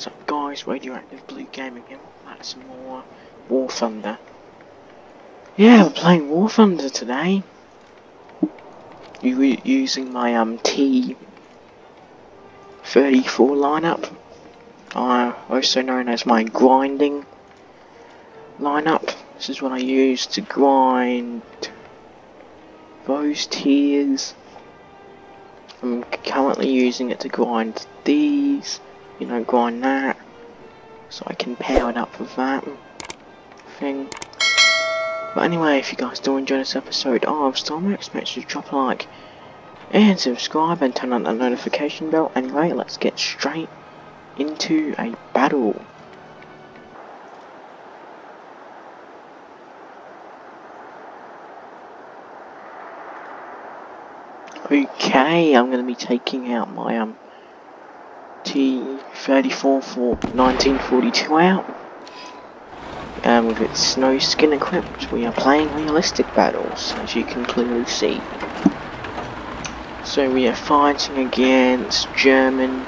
What's up guys, Radioactive Blue Gaming here, back some more War Thunder. Yeah, we're playing War Thunder today. You were using my um T34 lineup, uh, also known as my grinding lineup. This is what I use to grind those tiers. I'm currently using it to grind these you know, grind that, so I can pair it up with that thing. But anyway, if you guys do enjoy this episode of Stormx, make sure to drop a like and subscribe and turn on that notification bell. Anyway, let's get straight into a battle. Okay, I'm going to be taking out my um T34 for 1942 out. And with its snow skin equipped, we are playing realistic battles, as you can clearly see. So we are fighting against German...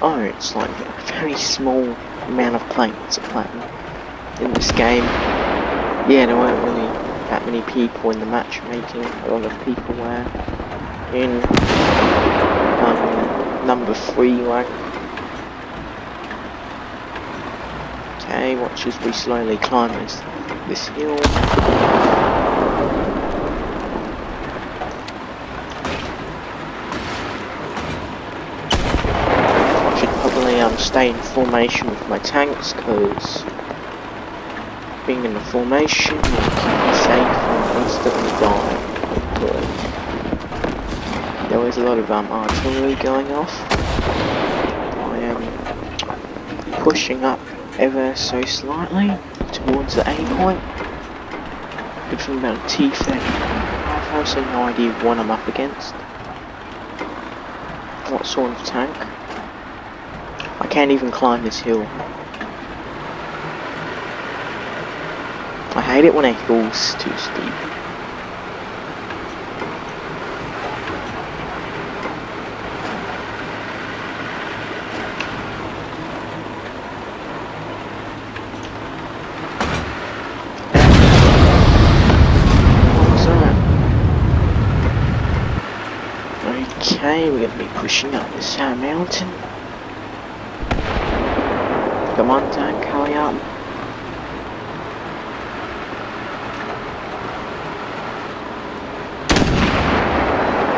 Oh, it's like a very small amount of planes are playing in this game. Yeah, there weren't really that many people in the matchmaking. A lot of people were in number three rank. Okay, watch as we slowly climb this, this hill. I should probably um, stay in formation with my tanks because being in the formation will keep me safe from instantly dying. There was a lot of um, artillery going off. I am pushing up ever so slightly towards the A point. Good from about a T-30. I have also no idea what I'm up against. What sort of tank. I can't even climb this hill. I hate it when a hill's too steep. Okay, we're gonna be pushing up this high mountain. Come on, tank, hurry up.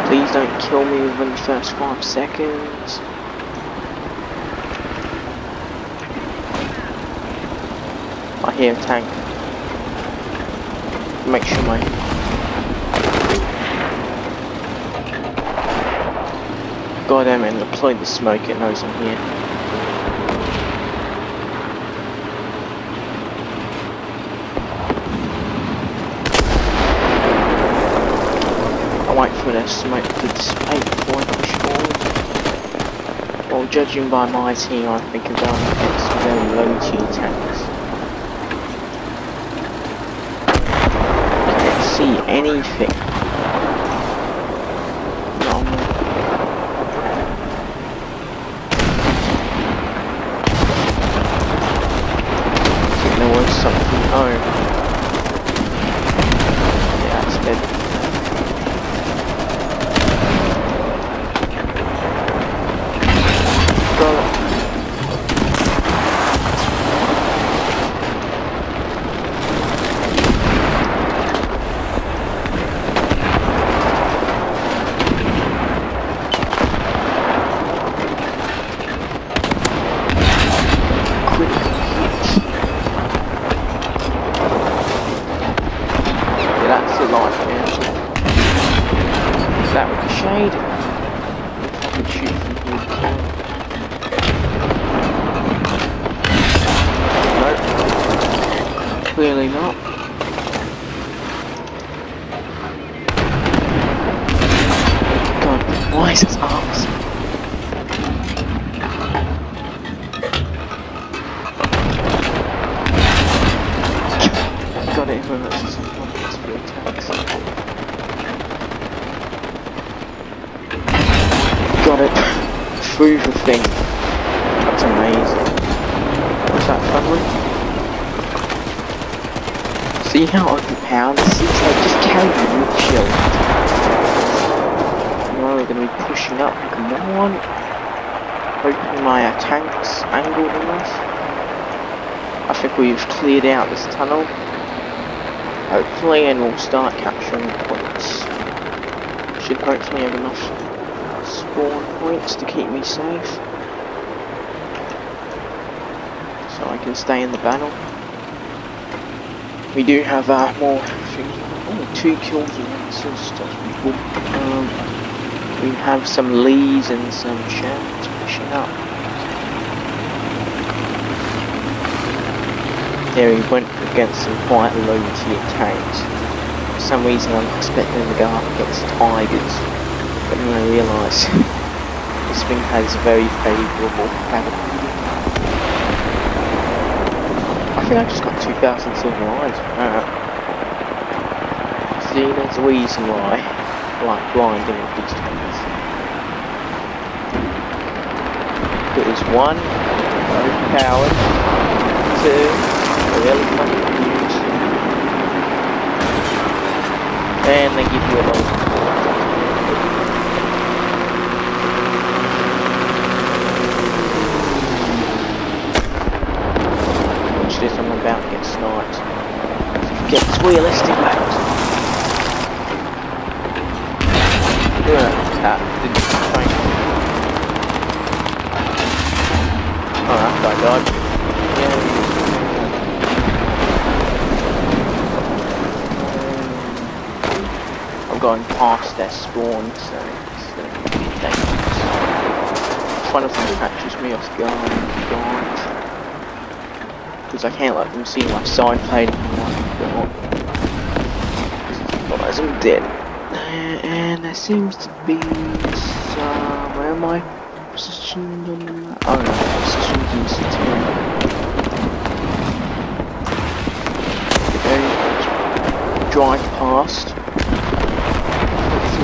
Please don't kill me within the first five seconds. I hear a tank. Make sure my goddamn and deploy the smoke, it knows I'm here. I wait for the smoke to dissipate before I push forward. Well, judging by my team, I think I'm going against very low tier tanks. I Can't see anything. something home. Clearly not. See how overpowered this is? Like, just carry the shield. Now we're going to be pushing up. Come on. Hoping my uh, tank's angled enough. I think we've cleared out this tunnel. Hopefully, and we'll start capturing points. Should hopefully have enough spawn points to keep me safe. So I can stay in the battle. We do have uh, more things. Oh, two kills and that's pretty good. Um, we have some Lees and some Shams pushing up. There he went against some quite low tier tanks. For some reason I'm expecting to go up against Tigers, but then I realise this thing has very favourable battle. I think I just got 2,000 silver lions. Uh, see, there's a reason why like grinding with these tanks. It is one, overpowered, two, really fucking huge. And they give you a lot of Watch I'm get sniped. Get realistic, mate. Yeah, that didn't train. Oh, that guy died. Yeah. I'm going past their spawn, so it's uh, dangerous. If one of catches me off guard, God. Because I can't let them see my side plate Otherwise I'm dead. And there seems to be some... Where am I? Positioned on the? Oh no, positioned in City. Okay. Drive past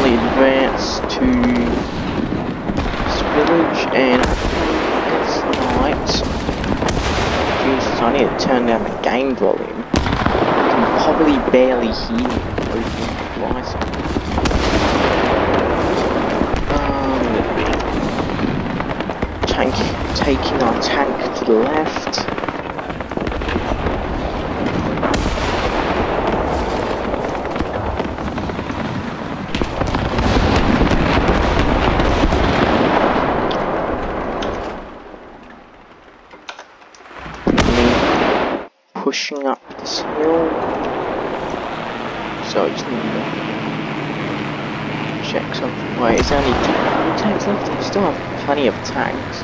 hopefully advance to this village and it's night. Jesus, I need to turn down the game volume. I can probably barely hear open lights. Um, tank, taking our tank to the left. pushing up this hill. So I just need to check something. Wait, is there any tanks left? I still have plenty of tanks.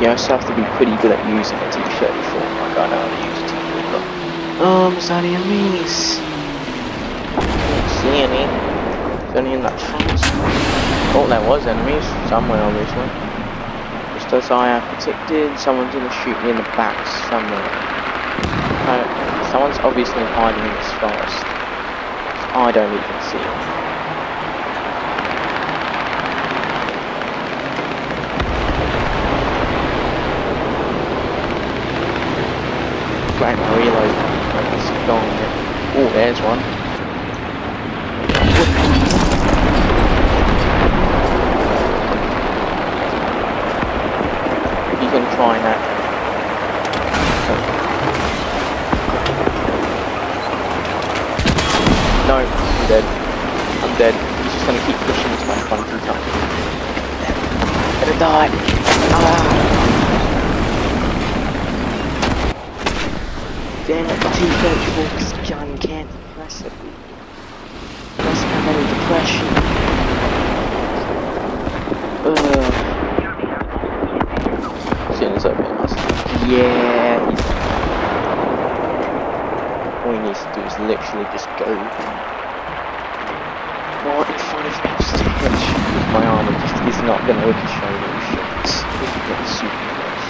Yeah, I still have to be pretty good at using a T-34. Like I know how to use a T-34. Um, is any enemies? I don't see any. There any in that? Oh, there was enemies somewhere on obviously just as I predicted, someone's gonna shoot me in the back somewhere. Uh, someone's obviously hiding in this forest. I don't even see it. Great, reload. It's gone. Oh, there's one. fine that. No, I'm dead. I'm dead. He's just gonna keep pushing my front through time. Gonna die! Ah! Damn it, the T-34 is gigantic impressive. Doesn't have any depression. Ugh. Yeah, All he needs to do is literally just go right in front of him just to because my armor just is not going to show those shots. It's get super close.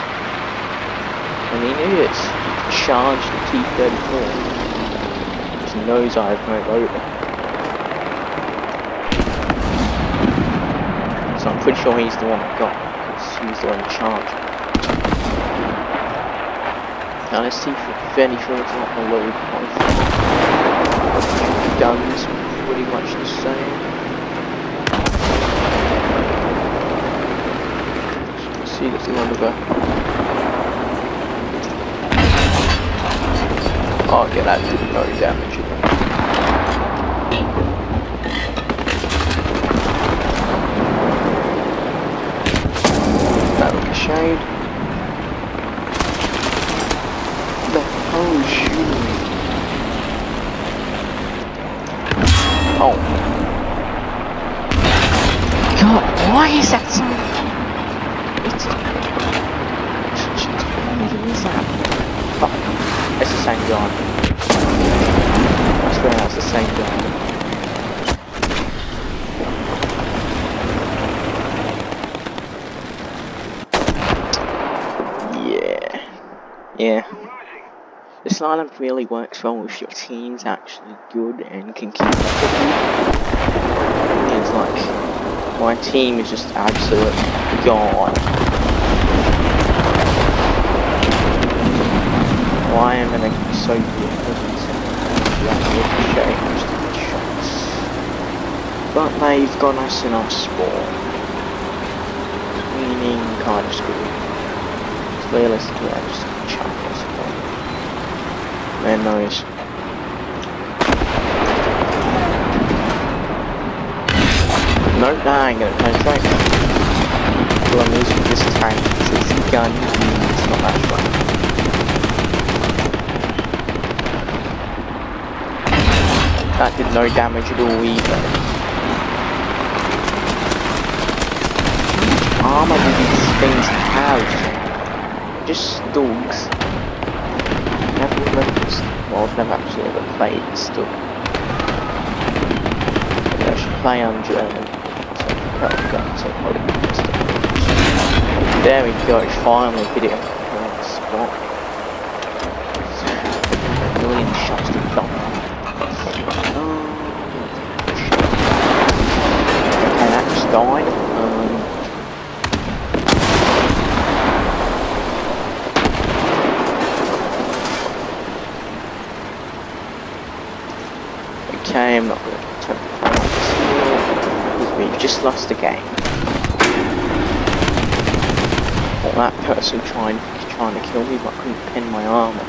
And he knew it. Charged the T-34. He knows I have no over. So I'm pretty sure he's the one that got because he's the one in charge. Now let's see if sure it's not the load guns pretty much the same. Let's see the one of Oh, okay, that did no damage. That ricocheted. The hell is shooting me? Oh. God, why is that so... It's... What is that? Oh, it's the same guy. I swear that's the same guy. Yeah. Yeah. Lineup really works well if your team's actually good and can keep up. It's like, my team is just absolute gone. Why am I be so good at shots? But they've got us in our spawn. Meaning kind of screwed. Realistically, I just chuck us Man knows. No, nah, I ain't gonna penetrate. Well, I'm using this tank. It's a gun. It's not that fun. That did no damage at all either. Armor do these things have? Just dogs. Never. Well, I've never actually ever played still. Maybe I should play on German. So I can gun, so probably There we go, finally hit it on the right spot. A million shots to dump. Okay, that just died. Um, okay, I'm not going to because we've just lost a game. Well, that person trying trying to kill me, but I couldn't pin my armor.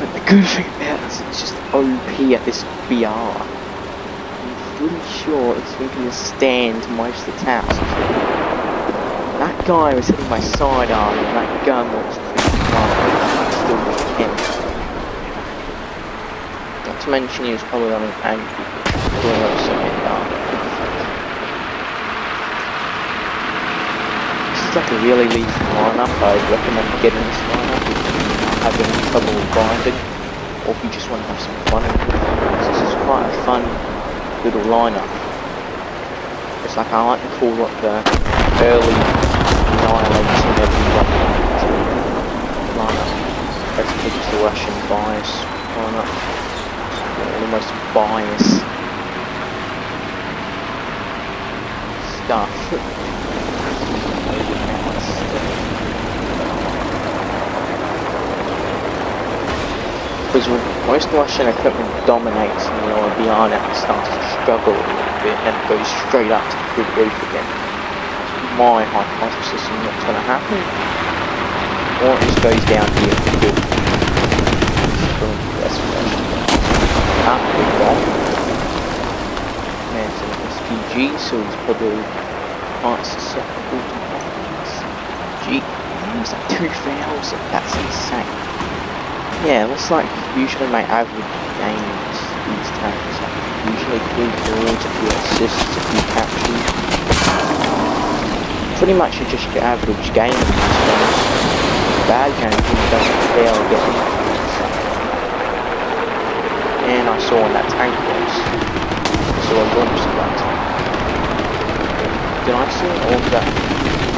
But the good thing about this is it's just OP at this BR. I'm pretty sure it's going to stand most attacks. That guy was hitting my sidearm and that gun was pretty far. Still with him. Not to mention he was probably on an angry dark. This is like a really lethal lineup. I'd recommend getting this lineup if you're having trouble grinding or if you just want to have some fun. This is quite a fun little lineup. It's like I like to call it the early annihilating everyone lineup. Basically just the Russian bias lineup. Almost bias stuff. Because most Russian equipment dominates you know, beyond it starts to struggle a little bit and goes straight up to the roof again. My hypothesis on what's going to happen. Or it just goes down here for good. That's Big bomb. There's an SPG, so it's probably quite susceptible to bombs. Gee, was that 2,000? That's insane. Yeah, looks like usually my average games these are usually three kills, a few assists, a few captures. Pretty much just your average game these games. Bad games you don't fail getting And I saw when that tank was. So I launched that tank. Did I see it or that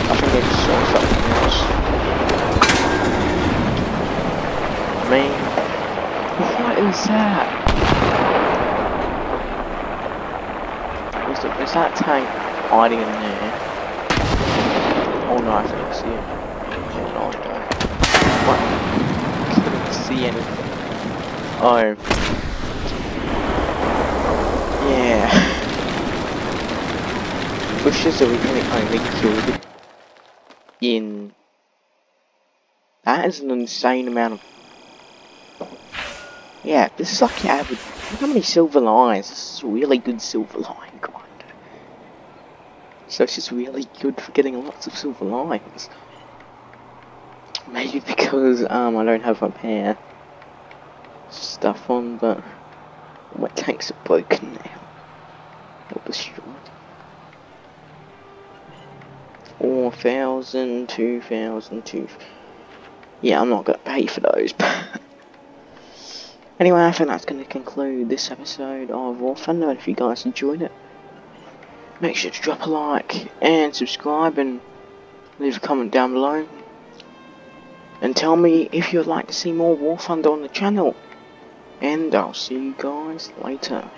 I think I just saw something else. Man, what is that? Is, the, is that tank hiding in there. Oh no, I can't see it. Oh no, I don't. What? Couldn't see anything. Oh. Yeah. Bushes are really only killed in... That is an insane amount of yeah, this is like average. Look how many silver lions. This is really good silver line grinder. So it's just really good for getting lots of silver lions. Maybe because um I don't have my pair stuff on, but my tanks are broken now. Or destroyed. 4,000, 2,000, 2,000. Yeah, I'm not gonna pay for those. Anyway, I think that's going to conclude this episode of War Thunder. If you guys enjoyed it, make sure to drop a like and subscribe and leave a comment down below. And tell me if you'd like to see more War Thunder on the channel. And I'll see you guys later.